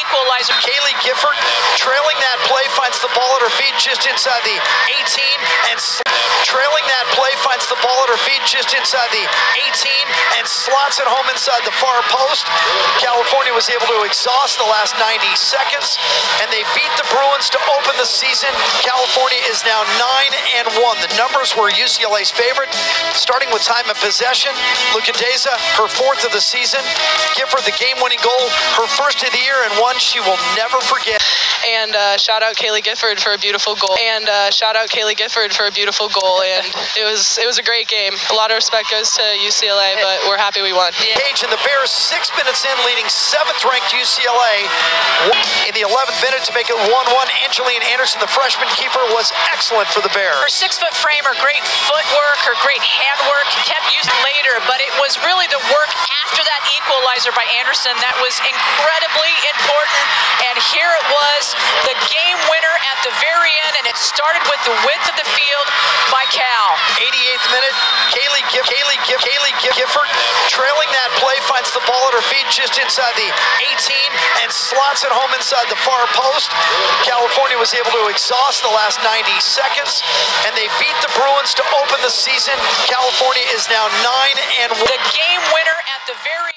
equalizer. Kailee Gifford trailing that play finds the ball at her feet just inside the 18 and trailing that play finds the ball at her feet just inside the 18 and slots it home inside the far post. California was able to exhaust the last 90 seconds and they beat the Bruins to open the season. California is now 9 and 1. The numbers were UCLA's favorite, starting with time of possession. Lucadeza, her fourth of the season. Gifford the game-winning goal, her first of the year and one she will never forget. And uh, shout out Kailee Gifford for a beautiful goal. And uh, shout out Kailee Gifford for a beautiful goal. And it was it was a great game. A lot of respect goes to UCLA, but we're happy we won. Cage and the Bears six minutes in, leading seventh-ranked UCLA. In the 11th minute to make it 1-1, Angeline Anderson, the freshman keeper, was excellent for the Bears. Her six-foot frame, great footwork, her great handwork, kept using later, but it was really the work after that equalizer by Anderson that was incredibly important. And here it was, the game winner at the very end, and it started with the width of the field by Cal. 88th minute, Kailee, Kailee Giff- Gifford trailing that play finds the ball at her feet just inside the 18 and slots it home inside the far post. California was able to exhaust the last 90 seconds and they beat the Bruins to open the season. California is now 9 and 1. The game winner at the very